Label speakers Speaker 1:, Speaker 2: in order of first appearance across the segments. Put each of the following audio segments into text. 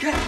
Speaker 1: Good.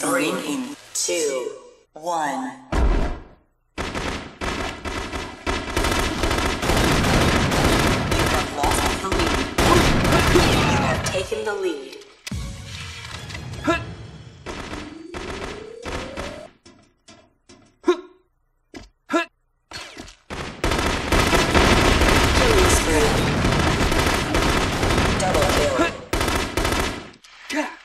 Speaker 1: In two, one. You have lost the lead. You have taken the lead. Killing.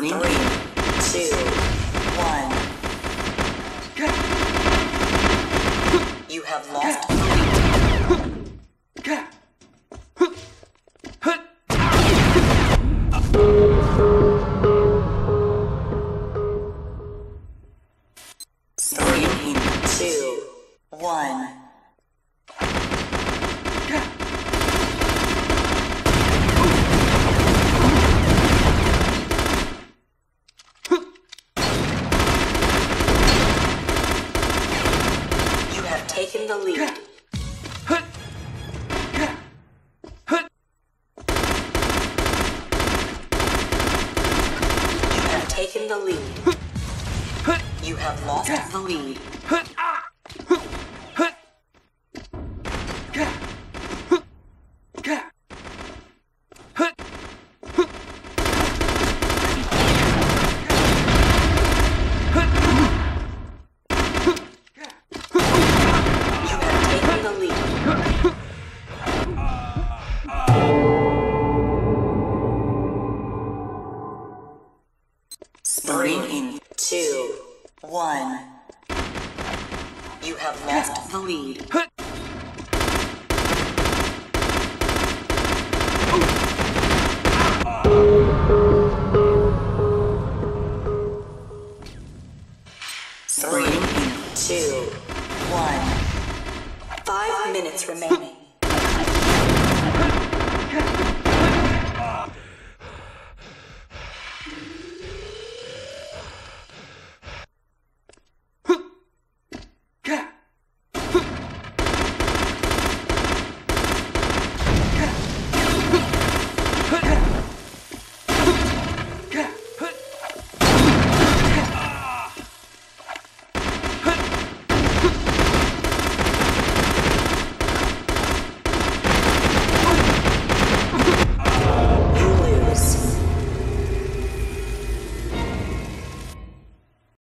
Speaker 1: Three, two, one. You have lost. Three, two, one. You have taken the lead. You have taken the lead. You have lost the lead. Two, one. You have lost the lead. Three, two, one. Five minutes remain.